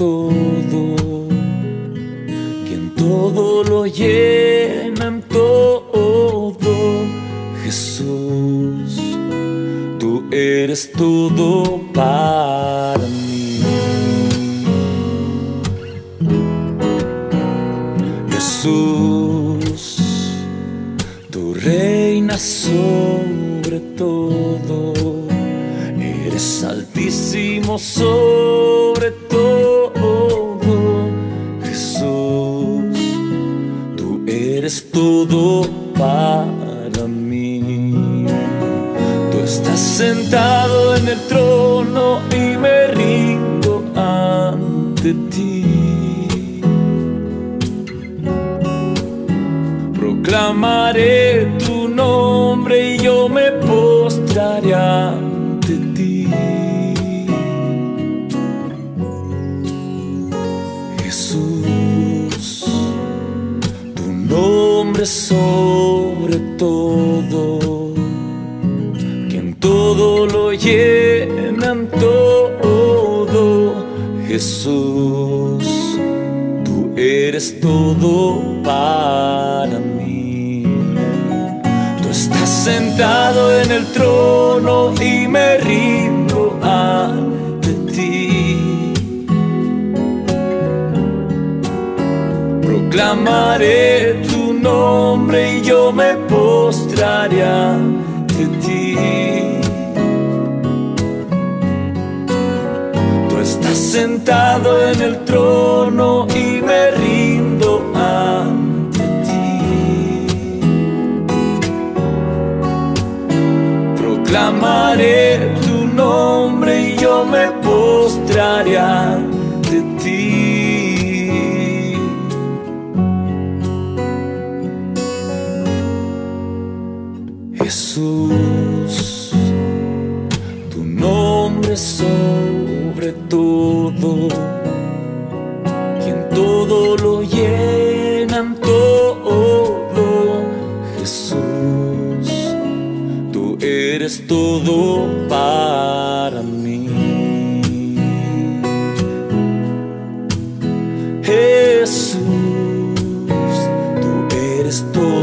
todo, quien todo lo llena en todo. Jesús, tú eres todo para mí. Jesús, tú reinas sobre todo, eres altísimo sobre todo. Jesús, tú eres todo para mí. Tú estás sentado en el trono y me rindo ante ti. Proclamaré tu nombre y yo me postraré nombre sobre todo, quien todo lo llena en todo. Jesús, tú eres todo para mí. Tú estás sentado en el trono y me rindo ante ti. Proclamaré tu nombre y yo me postraré ante ti. Tú estás sentado en el trono y me rindo ante ti. Proclamaré tu nombre y yo me postraré Jesús, tu nombre sobre todo, quien todo lo llena en todo. Jesús, tú eres todo para mí. Jesús, tú eres todo